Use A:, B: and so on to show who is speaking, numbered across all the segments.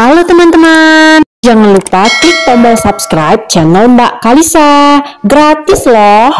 A: Halo teman-teman, jangan lupa klik tombol subscribe channel Mbak Kalisa, gratis loh.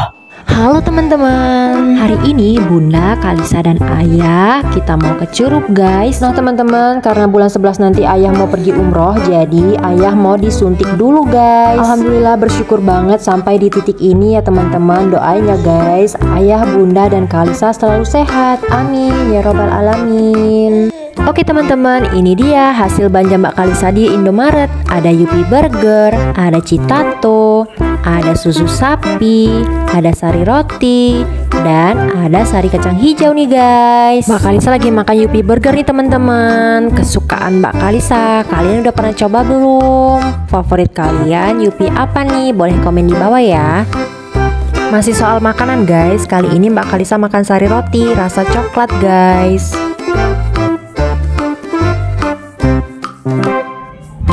B: Halo teman-teman, hari ini Bunda, Kalisa dan Ayah kita mau ke Curug guys.
A: Nah teman-teman, karena bulan 11 nanti Ayah mau pergi umroh Jadi Ayah mau disuntik dulu guys. Alhamdulillah bersyukur banget sampai di titik ini ya teman-teman. Doain ya guys, Ayah, Bunda, dan Kalisa selalu sehat. Amin. Ya robbal alamin Oke teman-teman, ini dia hasil belanja Mbak Kalisa di Indomaret. Ada Yupi Burger, ada Citato, ada susu sapi, ada sari roti, dan ada sari kacang hijau nih guys. Mbak Kalisa lagi makan Yupi Burger nih teman-teman. Kesukaan Mbak Kalisa, kalian udah pernah coba belum? Favorit kalian Yupi apa nih? Boleh komen di bawah ya. Masih soal makanan guys, kali ini Mbak Kalisa makan sari roti rasa coklat guys.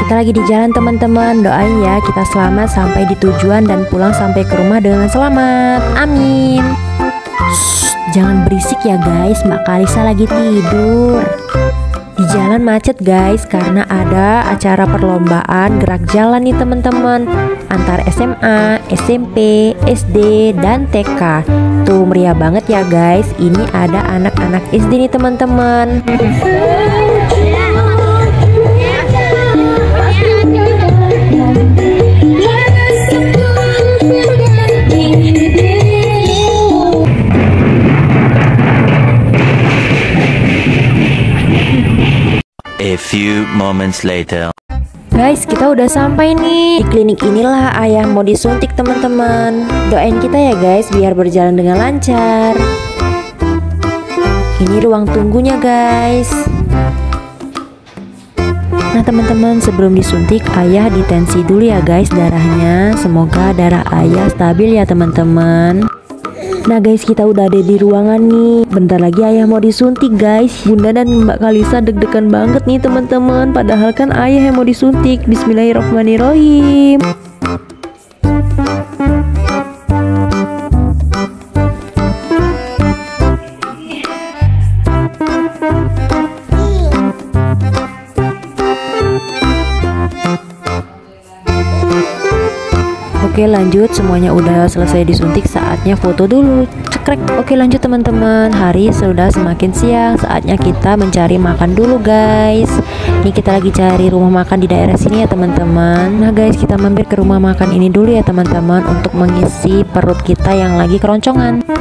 A: Kita lagi di jalan teman-teman. Doain ya kita selamat sampai di tujuan Dan pulang sampai ke rumah dengan selamat. Amin. Shh, Jangan berisik ya guys. Mbak Kalisa lagi tidur. Di jalan macet guys Karena ada acara perlombaan gerak jalan nih teman-teman. Antar SMA, SMP, SD, dan TK Tuh meriah banget ya guys. Ini ada anak-anak SD nih teman-teman
C: A few moments later.
A: Guys, kita udah sampai nih. Di klinik inilah ayah mau disuntik teman-teman. Doain kita ya guys biar berjalan dengan lancar. Ini ruang tunggunya guys. Nah teman-teman sebelum disuntik ayah ditensi dulu ya guys darahnya Semoga darah ayah stabil ya teman-teman Nah guys kita udah ada di ruangan nih. Bentar lagi ayah mau disuntik guys. Bunda dan Mbak Kalisa deg-degan banget nih teman-teman. Padahal kan ayah yang mau disuntik. Bismillahirrahmanirrahim Oke lanjut. Semuanya udah selesai disuntik saatnya foto dulu. Cekrek. Oke lanjut teman-teman. Hari sudah semakin siang. Saatnya kita mencari makan dulu guys. Ini kita lagi cari rumah makan di daerah sini ya teman-teman. Nah guys kita mampir ke rumah makan ini dulu ya teman-teman Untuk mengisi perut kita yang lagi keroncongan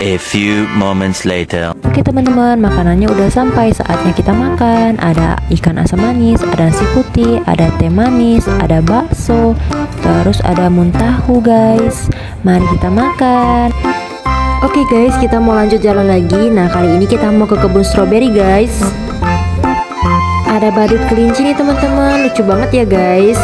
C: A few moments later.
A: Oke teman-teman, makanannya udah sampai saatnya kita makan. Ada ikan asam manis, ada nasi putih, ada teh manis, ada bakso, terus ada muntahu guys. Mari kita makan. Oke guys, kita mau lanjut jalan lagi. Nah kali ini kita mau ke kebun stroberi guys. Ada badut kelinci nih teman-teman, lucu banget ya guys.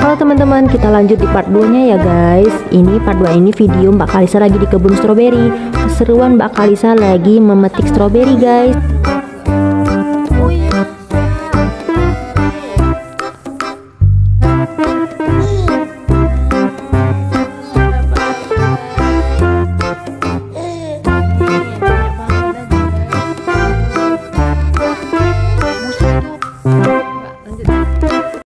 A: Halo teman-teman, kita lanjut di part 2 nya ya guys. Ini part 2 ini video Mbak Kalisa lagi di kebun stroberi. Keseruan Mbak Kalisa lagi memetik stroberi guys